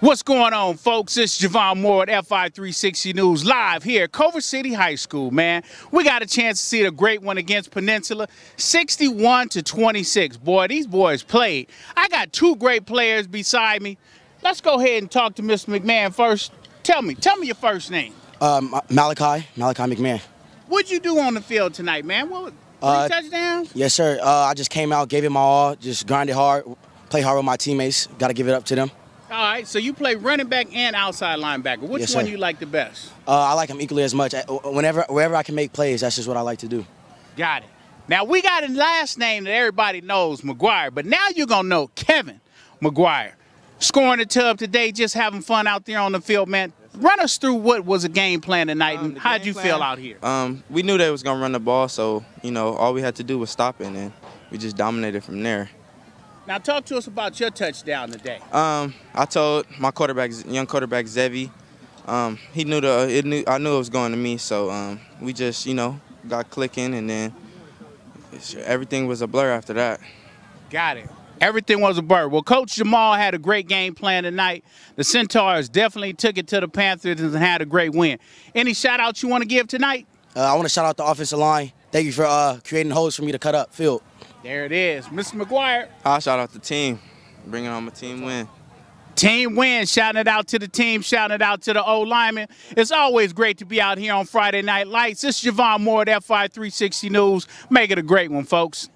What's going on, folks? It's Jevone Moore at FI360 News live here at Culver City High School, man. We got a chance to see the great one against Peninsula, 61 to 26. Boy, these boys played. I got two great players beside me. Let's go ahead and talk to Mr. McMahon first. Tell me, tell me your first name. Um, Malachi, Malachi McMahon. What'd you do on the field tonight, man? What, three Uh, touchdowns? Yes, sir. Uh, I just came out, gave it my all, just grinded hard, play hard with my teammates. Got to give it up to them. All right, so you play running back and outside linebacker. Which Yes, one sir. you like the best? Uh, I like them equally as much. Uh, Whenever, wherever I can make plays, that's just what I like to do. Got it. Now we got a last name that everybody knows, McGuire, but now you're gonna know Kevin McGuire. Scoring the tub today, just having fun out there on the field, man. Run us through what was a game plan tonight Um, and the how'd you plan- feel out here? Um, we knew they was gonna run the ball, so you know all we had to do was stop it, and we just dominated from there. Now talk to us about your touchdown today. Um, I told my quarterback, young quarterback Zevi, um, he knew the it knew I knew it was going to me, so um, we just you know got clicking, and then everything was a blur after that. Got it. Everything was a blur. Well, Coach Jamal had a great game plan tonight. The Centaurs definitely took it to the Panthers and had a great win. Any shout outs you want to give tonight? Uh, I want to shout out the offensive line. Thank you for uh, creating holes for me to cut up field. There it is. Mr. McGuire. I shout out the team, bringing on my team win. Team win, shouting it out to the team, shouting it out to the old lineman. It's always great to be out here on Friday Night Lights. This is Jevone Moore at FI360 News. Make it a great one, folks.